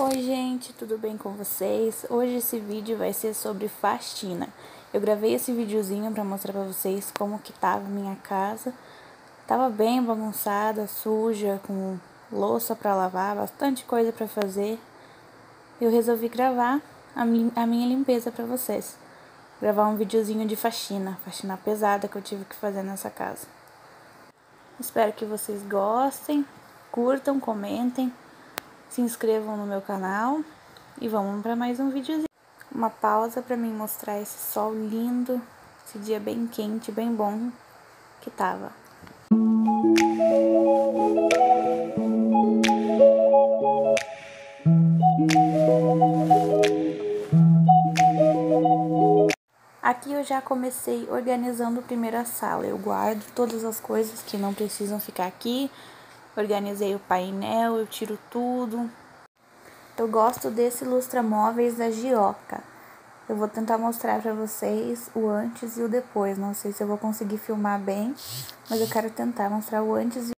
Oi gente, tudo bem com vocês? Hoje esse vídeo vai ser sobre faxina. Eu gravei esse videozinho para mostrar para vocês como que tava minha casa. Tava bem bagunçada, suja, com louça para lavar, bastante coisa para fazer. Eu resolvi gravar a, minha limpeza para vocês. Gravar um videozinho de faxina, faxina pesada que eu tive que fazer nessa casa. Espero que vocês gostem, curtam, comentem se inscrevam no meu canal e vamos para mais um videozinho. Uma pausa para mim mostrar esse sol lindo, esse dia bem quente, bem bom que tava. Aqui eu já comecei organizando primeiro a sala. Eu guardo todas as coisas que não precisam ficar aqui organizei o painel, eu tiro tudo. Eu gosto desse lustramóveis da Gioca. Eu vou tentar mostrar para vocês o antes e o depois. Não sei se eu vou conseguir filmar bem, mas eu quero tentar mostrar o antes e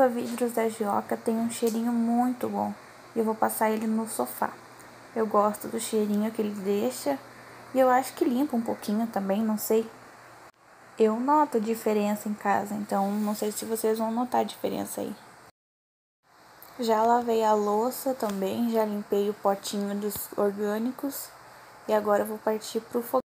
limpa-vidros da Gioca tem um cheirinho muito bom. E eu vou passar ele no sofá. Eu gosto do cheirinho que ele deixa. E eu acho que limpa um pouquinho também, não sei. Eu noto diferença em casa, então não sei se vocês vão notar a diferença aí. Já lavei a louça também, já limpei o potinho dos orgânicos. E agora vou partir pro fogão.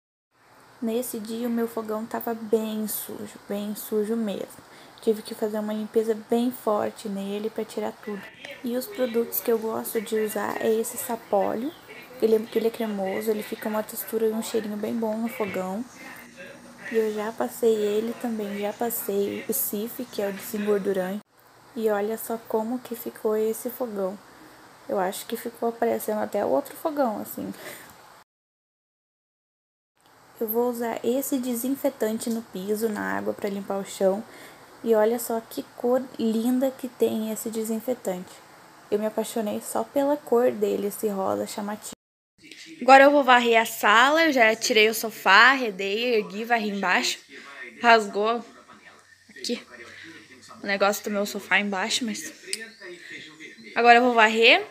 Nesse dia o meu fogão tava bem sujo, bem sujo mesmo. Tive que fazer uma limpeza bem forte nele para tirar tudo. E os produtos que eu gosto de usar é esse sapólio. Ele, é, ele é cremoso, ele fica uma textura e um cheirinho bem bom no fogão. E eu já passei ele também, já passei o Cif, que é o desengordurante. E olha só como que ficou esse fogão. Eu acho que ficou aparecendo até outro fogão, assim. Eu vou usar esse desinfetante no piso, na água, para limpar o chão. E olha só que cor linda que tem esse desinfetante. Eu me apaixonei só pela cor dele, esse rosa chamativo. Agora eu vou varrer a sala, eu já tirei o sofá, arredei, ergui, varri embaixo. Rasgou aqui o negócio do meu sofá embaixo, mas... Agora eu vou varrer.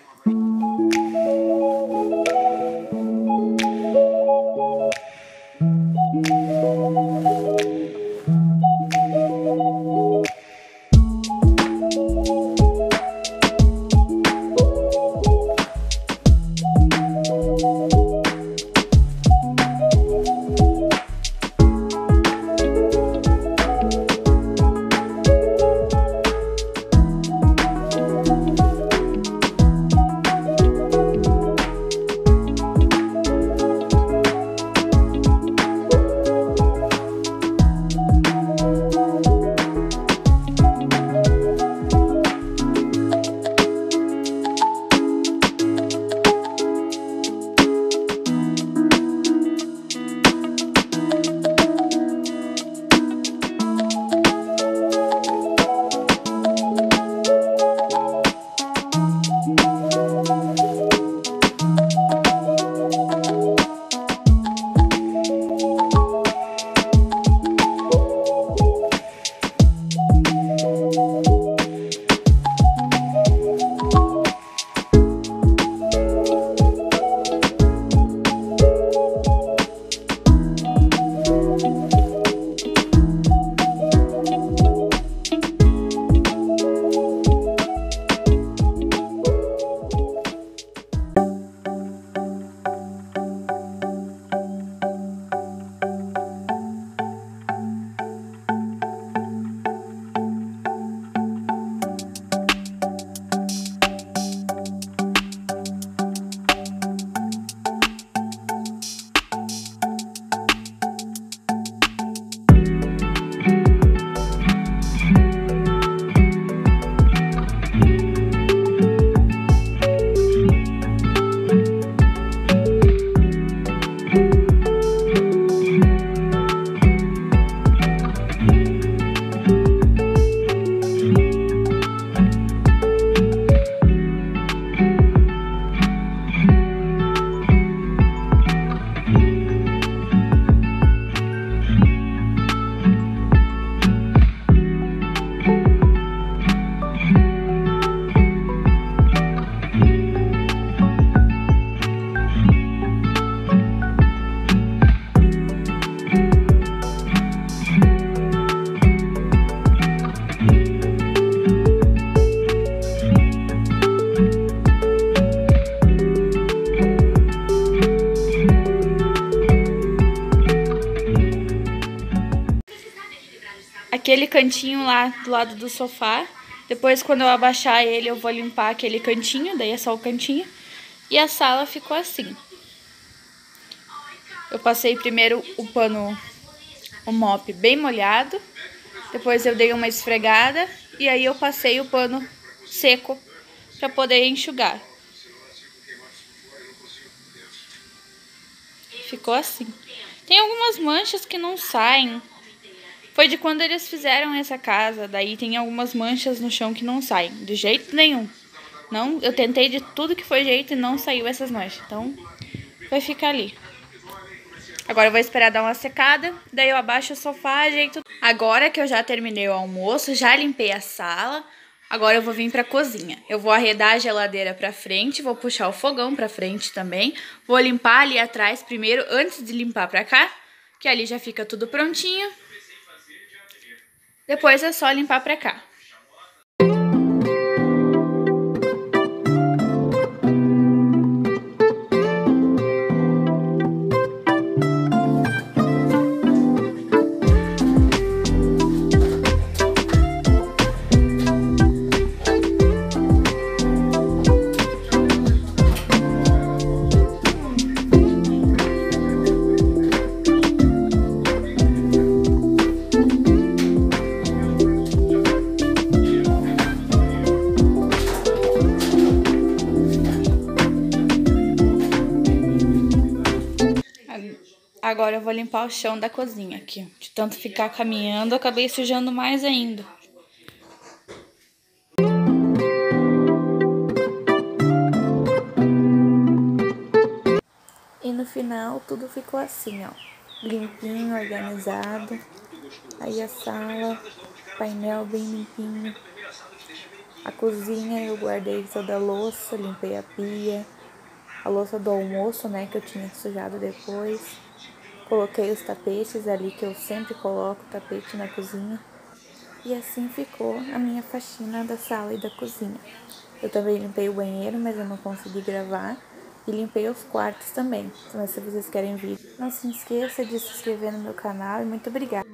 Cantinho lá do lado do sofá. Depois, quando eu abaixar ele, eu vou limpar aquele cantinho, daí é só o cantinho. E a sala ficou assim. Eu passei primeiro o pano, o mop bem molhado. Depois eu dei uma esfregada e aí eu passei o pano seco para poder enxugar. Ficou assim. Tem algumas manchas que não saem. Foi de quando eles fizeram essa casa, daí tem algumas manchas no chão que não saem, de jeito nenhum. Não, eu tentei de tudo que foi jeito e não saiu essas manchas. Então, vai ficar ali. Agora eu vou esperar dar uma secada, daí eu abaixo o sofá, ajeito. Agora que eu já terminei o almoço, já limpei a sala, agora eu vou vir pra cozinha. Eu vou arredar a geladeira pra frente, vou puxar o fogão pra frente também. Vou limpar ali atrás primeiro, antes de limpar pra cá, que ali já fica tudo prontinho. Depois é só limpar pra cá. Limpar o chão da cozinha aqui. De tanto ficar caminhando, acabei sujando mais ainda. E no final tudo ficou assim, ó. Limpinho, organizado. Aí a sala, painel bem limpinho. A cozinha eu guardei toda a louça, limpei a pia. A louça do almoço, né, que eu tinha sujado depois. Coloquei os tapetes ali que eu sempre coloco tapete na cozinha. E assim ficou a minha faxina da sala e da cozinha. Eu também limpei o banheiro, mas eu não consegui gravar. E limpei os quartos também. Mas se vocês querem vídeo, não se esqueça de se inscrever no meu canal e muito obrigada.